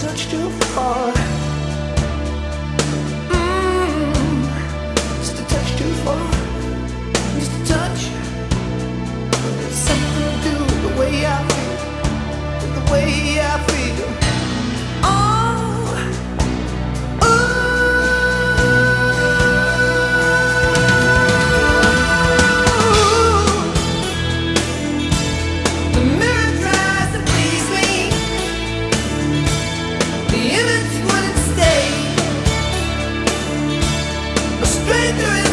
touch too far. been through